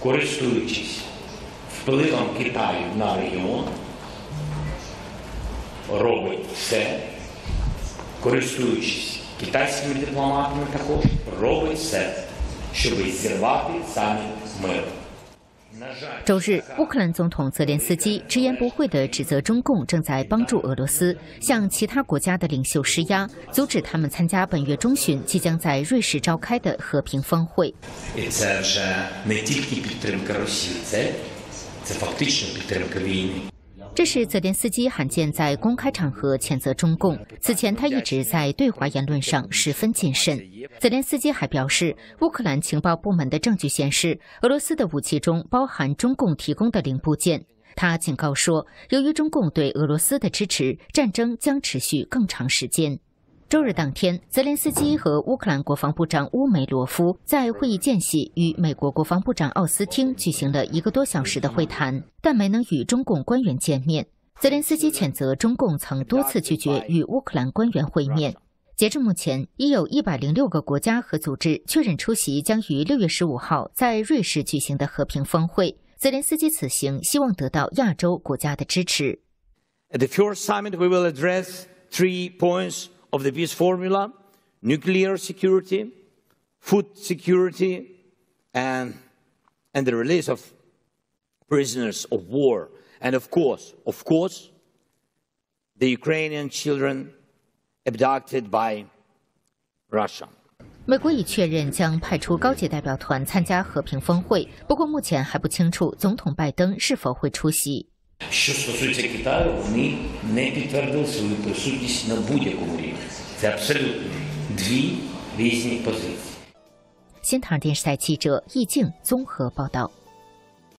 користуючись впливом Китаю на регіон, робить все, користуючись китайськими дипломатами також, робить все, щоб зірвати самі миру. 周日，乌克兰总统泽连斯基直言不讳地指责中共正在帮助俄罗斯向其他国家的领袖施压，阻止他们参加本月中旬即将在瑞士召开的和平峰会。这是泽连斯基罕见在公开场合谴责中共。此前他一直在对华言论上十分谨慎。泽连斯基还表示乌克兰情报部门的证据显示俄罗斯的武器中包含中共提供的零部件。他警告说由于中共对俄罗斯的支持战争将持续更长时间。周日当天，泽连斯基和乌克兰国防部长乌梅罗夫在会议间隙与美国国防部长奥斯汀举行了一个多小时的会谈，但没能与中共官员见面。泽连斯基谴责中共曾多次拒绝与乌克兰官员会面。截至目前，已有一百零六个国家和组织确认出席将于六月十五号在瑞士举行的和平峰会。泽连斯基此行希望得到亚洲国家的支持。At the first summit, we will address three points. of the peace formula, nuclear security, food security, and, and the release of prisoners of war. And of course, of course, the Ukrainian children abducted by Russia. 美国已确认将派出高级代表团参加和平峰会，不过目前还不清楚总统拜登是否会出席。 Що стосується Китаю, вони не підтвердили свою присутність на будь-якому рівні. Це абсолютно дві різні позиції. 新唐电视台记者易静综合报道。